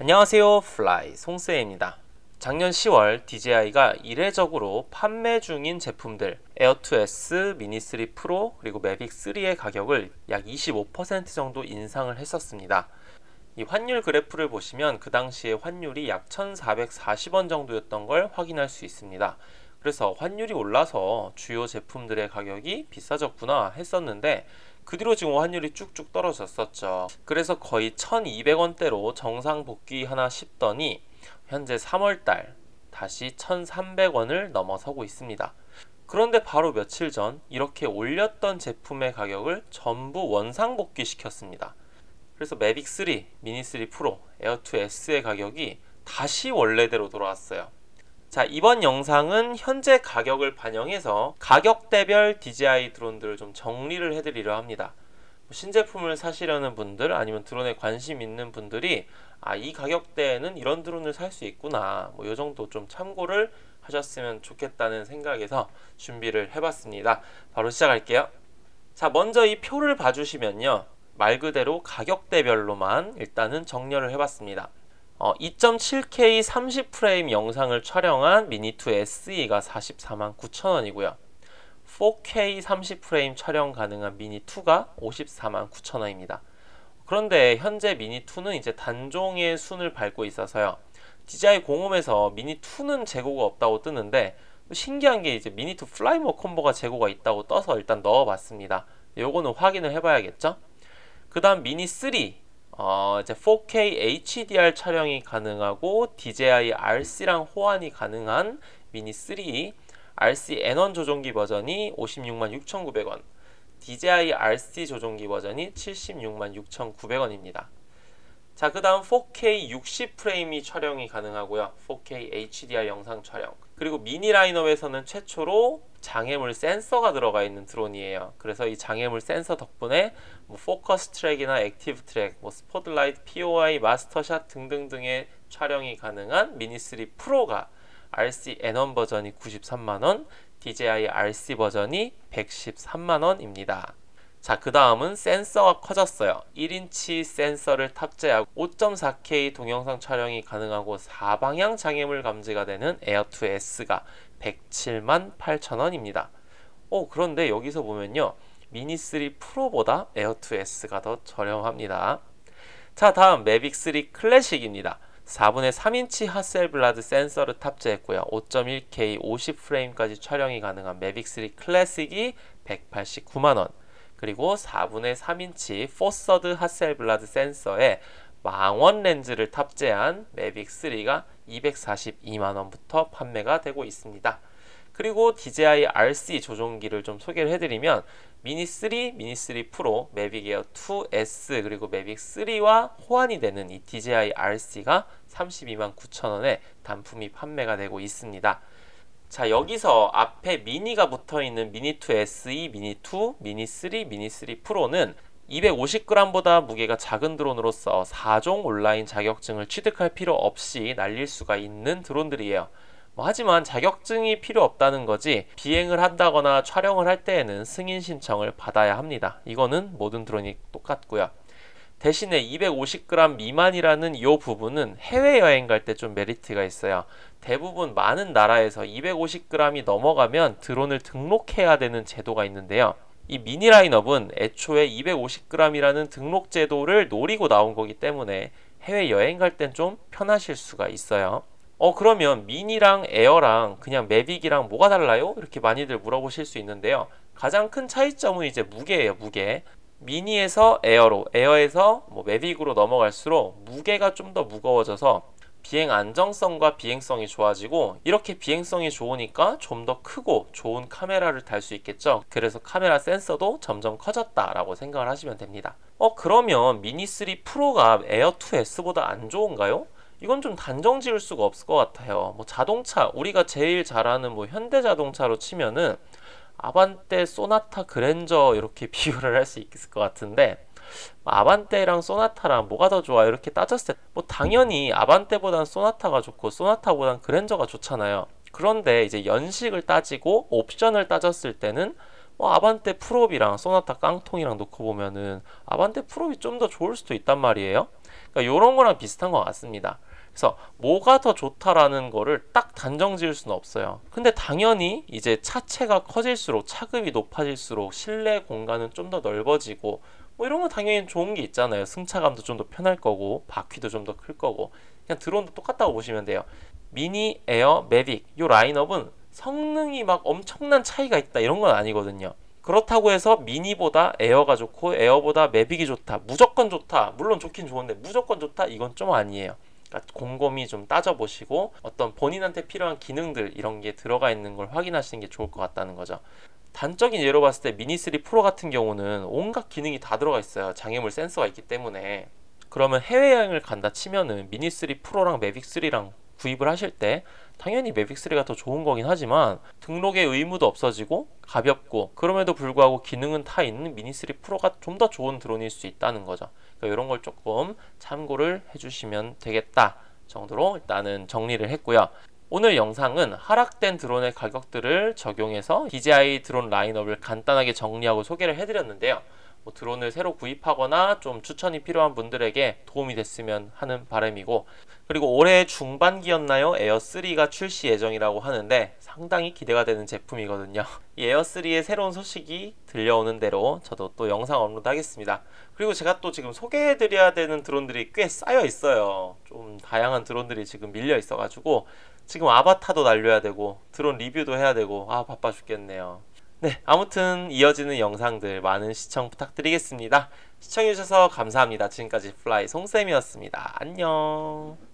안녕하세요. 플라이 송세입니다. 작년 10월 DJI가 이례적으로 판매 중인 제품들 에어2S, 미니3 프로 그리고 매빅 3의 가격을 약 25% 정도 인상을 했었습니다. 이 환율 그래프를 보시면 그 당시에 환율이 약 1440원 정도였던 걸 확인할 수 있습니다. 그래서 환율이 올라서 주요 제품들의 가격이 비싸졌구나 했었는데 그 뒤로 지금 환율이 쭉쭉 떨어졌었죠. 그래서 거의 1200원대로 정상 복귀 하나 싶더니 현재 3월달 다시 1300원을 넘어서고 있습니다. 그런데 바로 며칠 전 이렇게 올렸던 제품의 가격을 전부 원상 복귀시켰습니다. 그래서 매빅 3, 미니 3 프로, 에어2 S의 가격이 다시 원래대로 돌아왔어요. 자 이번 영상은 현재 가격을 반영해서 가격대별 DJI 드론들을 좀 정리를 해드리려 합니다. 뭐 신제품을 사시려는 분들 아니면 드론에 관심 있는 분들이 아 이 가격대에는 이런 드론을 살 수 있구나 뭐이 정도 좀 참고를 하셨으면 좋겠다는 생각에서 준비를 해봤습니다. 바로 시작할게요. 자 먼저 이 표를 봐주시면요 말 그대로 가격대별로만 일단은 정렬을 해봤습니다. 어, 2.7K 30프레임 영상을 촬영한 미니2 SE가 44만 9천원이고요. 4K 30프레임 촬영 가능한 미니2가 54만 9천원입니다. 그런데 현재 미니2는 이제 단종의 수순을 밟고 있어서요. DJI 공홈에서 미니2는 재고가 없다고 뜨는데 신기한 게 이제 미니2 Fly More Combo가 재고가 있다고 떠서 일단 넣어봤습니다. 요거는 확인을 해봐야겠죠? 그 다음 미니3 어, 이제 4K HDR 촬영이 가능하고 DJI RC랑 호환이 가능한 미니 3 RC N1 조종기 버전이 56만 6,900원 DJI RC 조종기 버전이 76만 6,900원입니다. 자, 그 다음 4K 60프레임이 촬영이 가능하고요. 4K HDR 영상 촬영. 그리고 미니 라인업에서는 최초로 장애물 센서가 들어가 있는 드론이에요. 그래서 이 장애물 센서 덕분에 뭐 Focus Track이나 Active Track, 뭐 Spotlight, POI, MasterShots 등등등의 촬영이 가능한 미니3 프로가 RC N1 버전이 93만원, DJI RC 버전이 113만원입니다. 자, 그 다음은 센서가 커졌어요. 1인치 센서를 탑재하고 5.4K 동영상 촬영이 가능하고 4방향 장애물 감지가 되는 에어2S가 107만 8천원입니다. 오, 그런데 여기서 보면요. 미니3 프로보다 에어2S가 더 저렴합니다. 자, 다음 매빅3 클래식입니다. 4분의 3인치 하셀블라드 센서를 탑재했고요. 5.1K 50프레임까지 촬영이 가능한 매빅3 클래식이 189만원 그리고 4분의 3인치 포서드 핫셀블라드 센서에 망원 렌즈를 탑재한 매빅 3가 242만원부터 판매가 되고 있습니다. 그리고 DJI RC 조종기를 좀 소개를 해드리면 미니 3, 미니 3 프로, 매빅 에어 2S 그리고 매빅 3와 호환이 되는 이 DJI RC가 32만 9천원에 단품이 판매가 되고 있습니다. 자 여기서 앞에 미니가 붙어있는 미니2 SE, 미니2, 미니3, 미니3 프로는 250g보다 무게가 작은 드론으로서 4종 온라인 자격증을 취득할 필요 없이 날릴 수가 있는 드론들이에요. 뭐 하지만 자격증이 필요 없다는 거지 비행을 한다거나 촬영을 할 때에는 승인 신청을 받아야 합니다. 이거는 모든 드론이 똑같고요. 대신에 250g 미만이라는 이 부분은 해외여행 갈 때 좀 메리트가 있어요. 대부분 많은 나라에서 250g이 넘어가면 드론을 등록해야 되는 제도가 있는데요. 이 미니 라인업은 애초에 250g이라는 등록 제도를 노리고 나온 거기 때문에 해외여행 갈 땐 좀 편하실 수가 있어요. 어 그러면 미니랑 에어랑 그냥 매빅이랑 뭐가 달라요? 이렇게 많이들 물어보실 수 있는데요. 가장 큰 차이점은 이제 무게예요, 무게. 미니에서 에어로, 에어에서 뭐 매빅으로 넘어갈수록 무게가 좀 더 무거워져서 비행 안정성과 비행성이 좋아지고 이렇게 비행성이 좋으니까 좀 더 크고 좋은 카메라를 달 수 있겠죠. 그래서 카메라 센서도 점점 커졌다 라고 생각을 하시면 됩니다. 어 그러면 미니 3 프로가 에어 2S보다 안 좋은가요? 이건 좀 단정 지을 수가 없을 것 같아요. 뭐 자동차 우리가 제일 잘 아는 뭐 현대 자동차로 치면은 아반떼, 소나타, 그랜저 이렇게 비교를 할 수 있을 것 같은데 아반떼랑 소나타랑 뭐가 더 좋아 이렇게 따졌을 때 뭐 당연히 아반떼보단 소나타가 좋고 소나타보단 그랜저가 좋잖아요. 그런데 이제 연식을 따지고 옵션을 따졌을 때는 뭐 아반떼 프롭이랑 소나타 깡통이랑 놓고 보면은 아반떼 프롭이 좀 더 좋을 수도 있단 말이에요. 그러니까 이런 거랑 비슷한 것 같습니다. 그래서 뭐가 더 좋다라는 거를 딱 단정 지을 수는 없어요. 근데 당연히 이제 차체가 커질수록 차급이 높아질수록 실내 공간은 좀 더 넓어지고 뭐 이런 건 당연히 좋은 게 있잖아요. 승차감도 좀 더 편할 거고 바퀴도 좀 더 클 거고 그냥 드론도 똑같다고 보시면 돼요. 미니, 에어, 매빅 이 라인업은 성능이 막 엄청난 차이가 있다 이런 건 아니거든요. 그렇다고 해서 미니보다 에어가 좋고 에어보다 매빅이 좋다 무조건 좋다 물론 좋긴 좋은데 무조건 좋다 이건 좀 아니에요. 그러니까 곰곰이 좀 따져보시고 어떤 본인한테 필요한 기능들 이런 게 들어가 있는 걸 확인하시는 게 좋을 것 같다는 거죠. 단적인 예로 봤을 때 미니3 프로 같은 경우는 온갖 기능이 다 들어가 있어요. 장애물 센서가 있기 때문에. 그러면 해외여행을 간다 치면은 미니3 프로랑 매빅3랑 구입을 하실 때 당연히 매빅3가 더 좋은 거긴 하지만 등록의 의무도 없어지고 가볍고 그럼에도 불구하고 기능은 다 있는 미니3 프로가 좀 더 좋은 드론일 수 있다는 거죠. 그러니까 이런 걸 조금 참고를 해주시면 되겠다 정도로 일단은 정리를 했고요. 오늘 영상은 하락된 드론의 가격들을 적용해서 DJI 드론 라인업을 간단하게 정리하고 소개를 해드렸는데요. 뭐 드론을 새로 구입하거나 좀 추천이 필요한 분들에게 도움이 됐으면 하는 바람이고 그리고 올해 중반기였나요? 에어3가 출시 예정이라고 하는데 상당히 기대가 되는 제품이거든요. 이 에어3의 새로운 소식이 들려오는 대로 저도 또 영상 업로드 하겠습니다. 그리고 제가 또 지금 소개해드려야 되는 드론들이 꽤 쌓여 있어요. 좀 다양한 드론들이 지금 밀려 있어가지고 지금 아바타도 날려야 되고 드론 리뷰도 해야 되고 아 바빠 죽겠네요. 네, 아무튼 이어지는 영상들 많은 시청 부탁드리겠습니다. 시청해주셔서 감사합니다. 지금까지 플라이 송쌤이었습니다. 안녕.